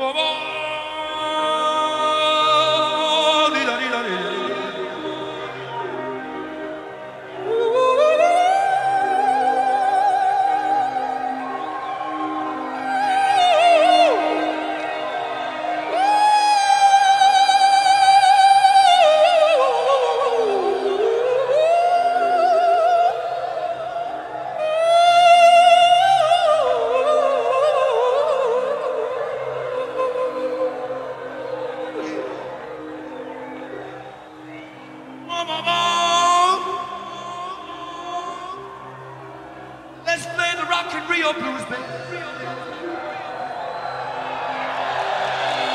Como Let's play the Rock in Rio blues, baby.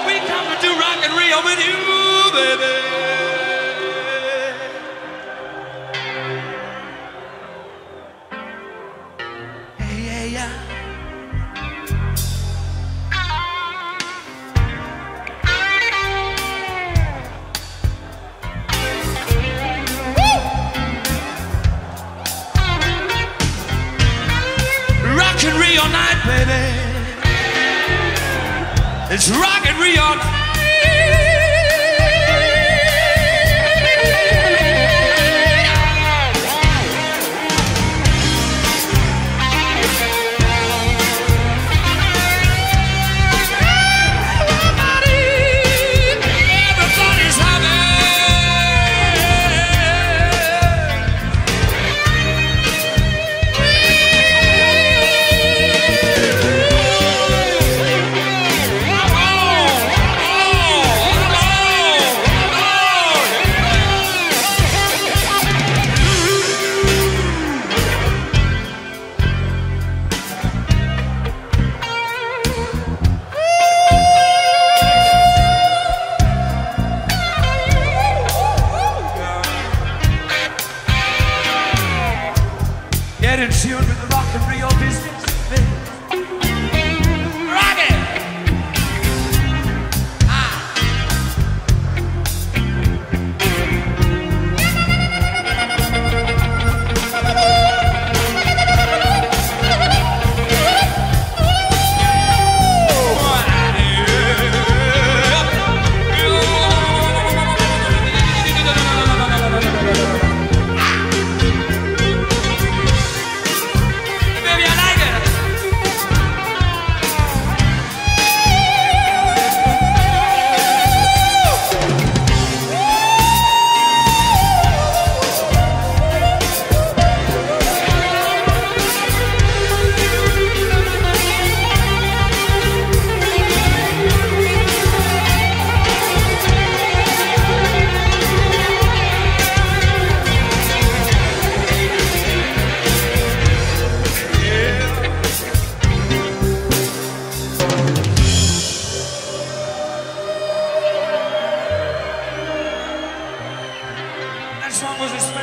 We come to do Rock in Rio with you, baby. Rio night, baby. It's rockin' Rio Get in tune with the rock in Rio business.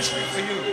Especially for you.